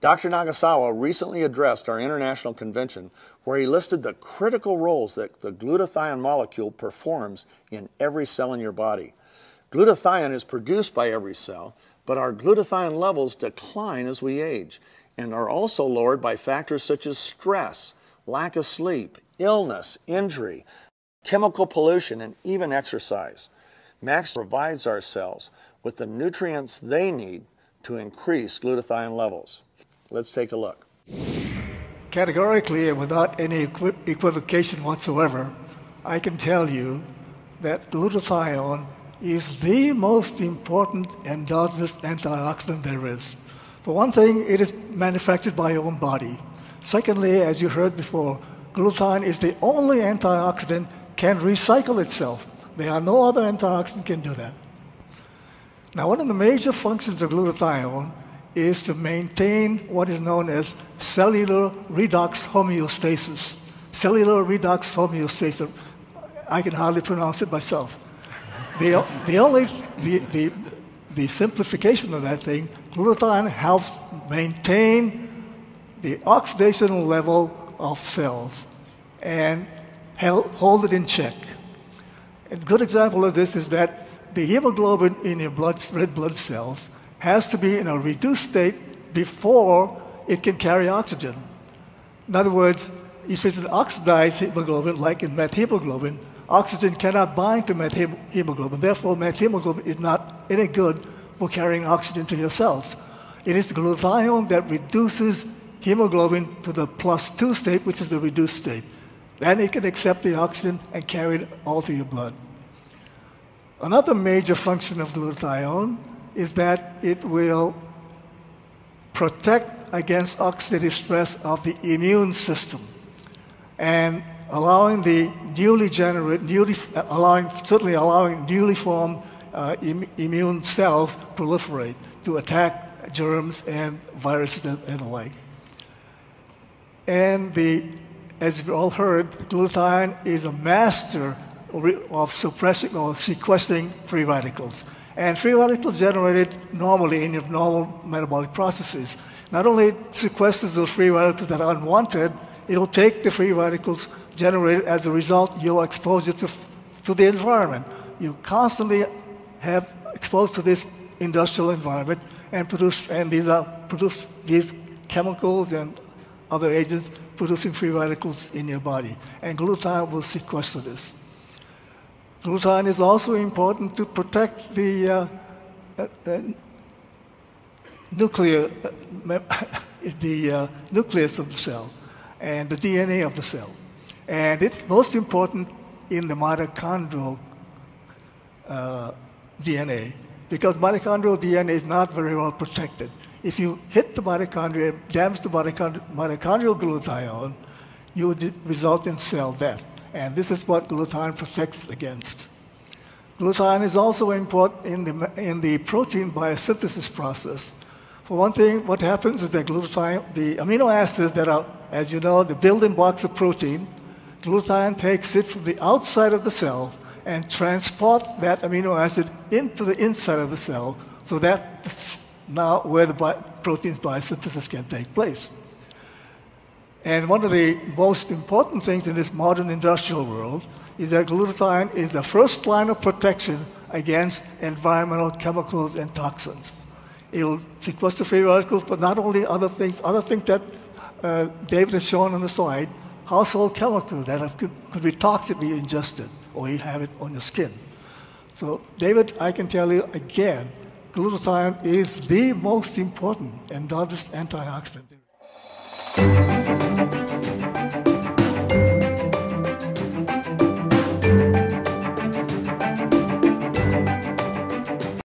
Dr. Nagasawa recently addressed our international convention where he listed the critical roles that the glutathione molecule performs in every cell in your body. Glutathione is produced by every cell, but our glutathione levels decline as we age and are also lowered by factors such as stress, lack of sleep, illness, injury, chemical pollution, and even exercise. Max provides our cells with the nutrients they need to increase glutathione levels. Let's take a look. Categorically and without any equi- equivocation whatsoever, I can tell you that glutathione is the most important endogenous antioxidant there is. For one thing, it is manufactured by your own body. Secondly, as you heard before, glutathione is the only antioxidant can recycle itself. There are no other antioxidant can do that. Now, one of the major functions of glutathione is to maintain what is known as cellular redox homeostasis. Cellular redox homeostasis. I can hardly pronounce it myself. The, the only the, the, the simplification of that thing, glutathione helps maintain the oxidation level of cells and hold it in check. A good example of this is that the hemoglobin in your blood, red blood cells has to be in a reduced state before it can carry oxygen. In other words, if it's an oxidized hemoglobin, like in methemoglobin, oxygen cannot bind to methemoglobin. Therefore, methemoglobin is not any good for carrying oxygen to your cells. It is glutathione that reduces hemoglobin to the plus two state, which is the reduced state. Then it can accept the oxygen and carry it all to your blood. Another major function of glutathione is that it will protect against oxidative stress of the immune system and allowing the newly generated, newly, allowing, certainly allowing newly formed uh, Im- immune cells proliferate to attack germs and viruses and, and the like. And the, as you've all heard, glutathione is a master of suppressing or sequestering free radicals. And free radicals generated normally in your normal metabolic processes. Not only sequesters those free radicals that are unwanted, it'll take the free radicals generated as a result your exposure to, to the environment. You constantly have exposed to this industrial environment and produce and these are produce these chemicals and other agents producing free radicals in your body. And glutathione will sequester this. Glutathione is also important to protect the uh, uh, uh nuclear, uh, the uh, nucleus of the cell and the DNA of the cell. And it's most important in the mitochondrial DNA because mitochondrial DNA is not very well protected. If you hit the mitochondria, damage the mitochondrial glutathione, you would result in cell death. And this is what glutathione protects against. Glutathione is also important in the, in the protein biosynthesis process. For one thing, what happens is that glutathione, the amino acids that are, as you know, the building blocks of protein, glutathione takes it from the outside of the cell and transport that amino acid into the inside of the cell so that's now where the bi- biosynthesis can take place. And one of the most important things in this modern industrial world is that glutathione is the first line of protection against environmental chemicals and toxins. It'll sequester free radicals, but not only other things, other things that uh, David has shown on the slide, household chemicals that have, could, could be toxically ingested or you have it on your skin. So, David, I can tell you again, glutathione is the most important endogenous antioxidant.